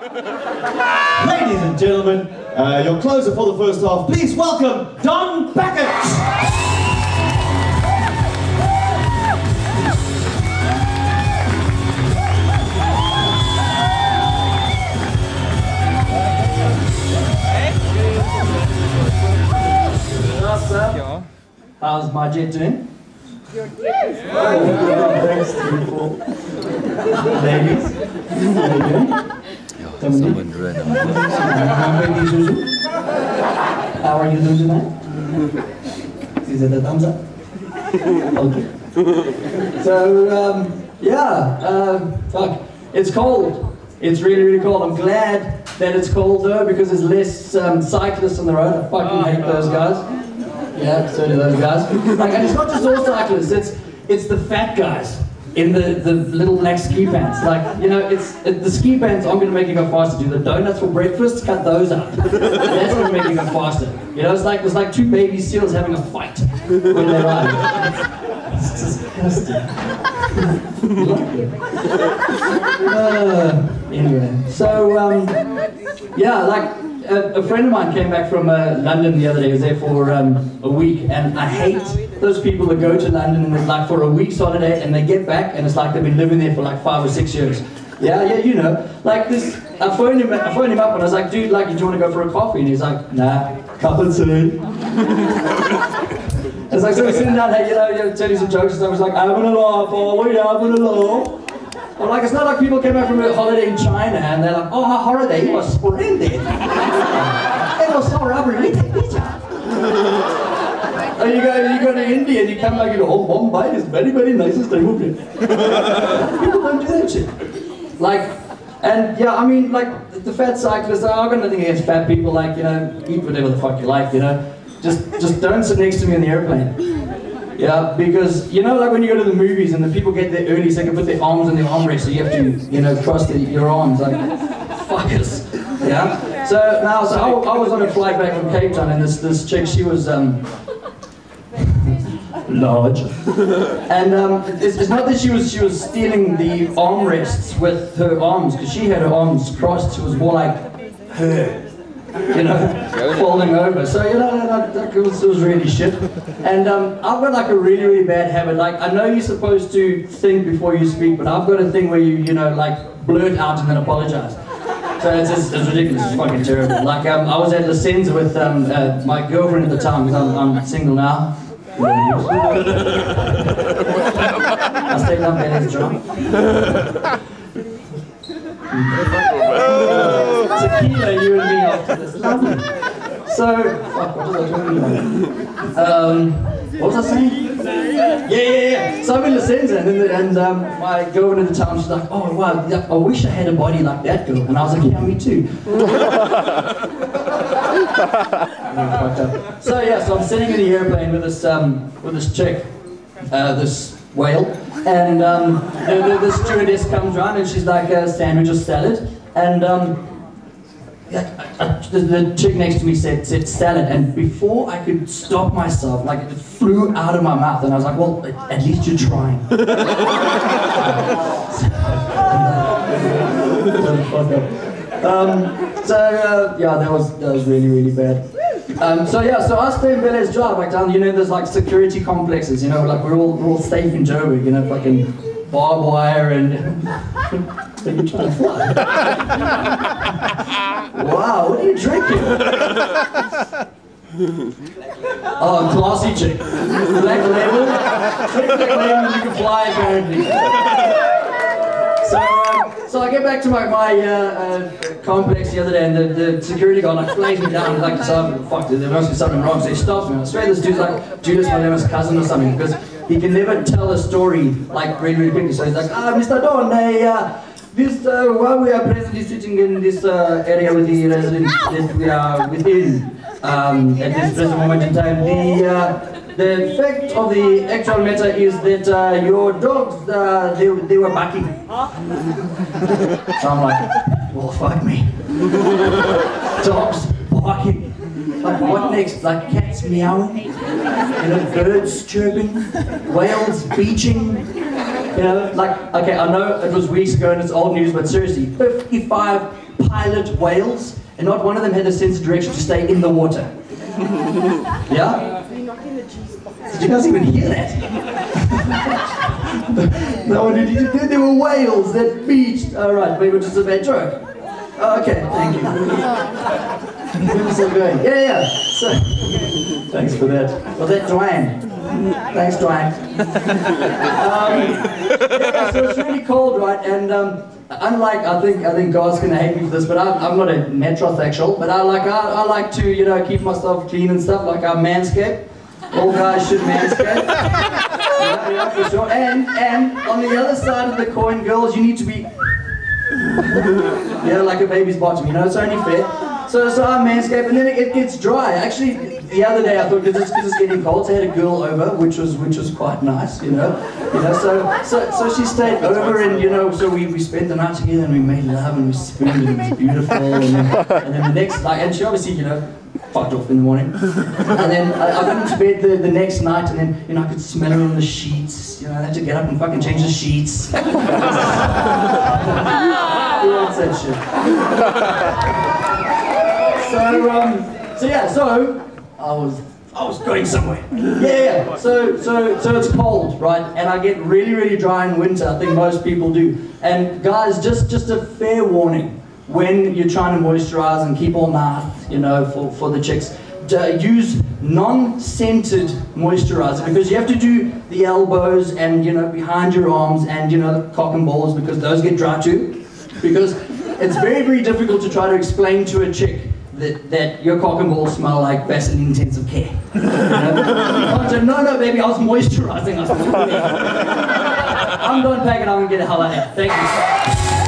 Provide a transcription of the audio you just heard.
Ladies and gentlemen, uh, your closer for the first half, please welcome Don Packett! What's up? Ja. How's my jet doing? Thanks, people. Ladies, how you doing? Dominic? Someone ran out. Baby Zuzu. How are you doing tonight? Is it a thumbs up? Okay. So, um, yeah, uh, fuck. It's cold. It's really, really cold. I'm glad that it's cold though because there's less um, cyclists on the road. I fucking hate those guys. Yeah, so do those guys. Like, and it's not just all cyclists. It's it's the fat guys in the, the little black ski pants. Like, you know, it's it, the ski pants I'm going to make you go faster. Do the donuts for breakfast? Cut those out. That's going to make you go faster. You know, it's like it's like two baby seals having a fight when they ride. It's disgusting. uh, anyway, so um, yeah, like a, a friend of mine came back from uh, London the other day. He was there for um, a week, and I hate those people that go to London like for a week's holiday, and they get back, and it's like they've been living there for like five or six years. Yeah, yeah, you know, like this. I phoned him. I phoned him up, and I was like, "Dude, like, do you want to go for a coffee?" And he's like, "Nah, cup and tea." It's like, so we're sitting down, hey, you know, you tell you some jokes, and I was like, having a laugh, are we having a laugh? Like, it's not like people came back from a holiday in China and they're like, oh, our holiday was splendid. it was so lovely, take picture. And you go, you go to India and you come back and go, oh, Bombay is very, very nicest time of it. People don't do that shit. Like, and yeah, I mean, like, the fat cyclists, I've got nothing against fat people, like, you know, eat whatever the fuck you like, you know. Just, just don't sit next to me in the airplane. Yeah, because you know, like when you go to the movies and the people get there early, so they can put their arms in the armrest, so you have to, you know, cross the, your arms, like fuckers. Yeah. So now, so I, I was on a flight back from Cape Town, and this this chick, she was um, large, and um, it's, it's not that she was she was stealing the armrests with her arms, because she had her arms crossed. She was more like her you know, falling over. So, you know, that, that, was, was really shit. And um, I've got like a really, really bad habit. Like, I know you're supposed to think before you speak, but I've got a thing where you, you know, like blurt out and then apologize. So it's, it's, it's ridiculous, it's fucking terrible. Like, um, I was at La Senza with um, uh, my girlfriend at the time, because I'm, I'm single now. I stayed up there as drunk. Tequila, you and me after this. Lovely. So, fuck, what was I talking about? Um, what was I saying? Yeah, yeah, yeah. So I'm in La Senza, and, the, and um, my girlfriend at the time, she's like, oh, wow, I wish I had a body like that girl. And I was like, yeah, me too. so yeah, so I'm sitting in the airplane with this, um, with this chick, uh, this whale, and um, the, the, the stewardess comes around and she's like, a sandwich or salad, and um, like, I, I, the, the chick next to me said, said salad, and before I could stop myself, like it flew out of my mouth, and I was like, well, at least you're trying. um, so uh, yeah, that was that was really really bad. Um, so yeah, so I stay in Village Drive, like down, you know, there's like security complexes, you know, like we're all we're all safe in Joburg, you know, fucking barbed wire and. wow, what are you drinking? oh, classy chick. Black label. Black label, you can fly apparently. So, um, so I get back to my, my uh, uh, complex the other day, and the, the security guard like flags me down. Like, so fuck, there must be something wrong. So he stops me. I swear this dude's like Julius Malema's cousin or something, because he can never tell a story like really, really quickly. So he's like, ah, Mr. Don, uh, this uh, while we are presently sitting in this uh, area with the residents that we are within um, at this present moment in time, the uh, the fact of the actual matter is that uh, your dogs uh, they, they were barking. So I'm like, well, fuck me. Dogs barking. Like what next? Like cats meowing, you know, birds chirping, whales beaching. You know, like, okay, I know it was weeks ago and it's old news, but seriously, 55 pilot whales, and not one of them had a sense of direction to stay in the water. Yeah? Did you guys even hear that? no, one did you? There were whales that beached. All right, maybe it was just a bad joke. Okay, thank you. Where was I going? Yeah, yeah. So, thanks for that. Was that Dwayne? Thanks, Dwayne. Um, yeah, so it's really cold, right? And um, unlike, I think, I think God's gonna hate me for this, but I'm, I'm not a metrosexual, but I like, I, I like to, you know, keep myself clean and stuff. Like I manscape. All guys should manscape. yeah, for sure. And and on the other side of the coin, girls, you need to be yeah, like a baby's bottom, you know, it's only fair. So, so I manscape and then it, it gets dry. Actually, the other day I thought because it's, 'cause it's getting cold, so I had a girl over, which was which was quite nice, you know. You know, so so so she stayed over and you know, so we, we spent the night together and we made love and we spooned and it was beautiful. And then, and then the next night, and she obviously, you know, fucked off in the morning. And then I, I got into bed the, the next night and then, you know, I could smell her on the sheets. You know, I had to get up and fucking change the sheets. Who wants that shit? So, um, so yeah, so I was, I was going somewhere. Yeah, yeah. So, so, so it's cold, right? And I get really, really dry in winter. I think most people do. And guys, just, just a fair warning: when you're trying to moisturize and keep all nice, you know, for, for the chicks. Use non-scented moisturizer because you have to do the elbows and you know behind your arms and you know the cock and balls because those get dry too. Because it's very very difficult to try to explain to a chick that, that your cock and balls smell like Vaseline intensive care. You know? No no baby I was moisturizing us. I'm Don Packett. I'm gonna get the hell out of here. Thank you.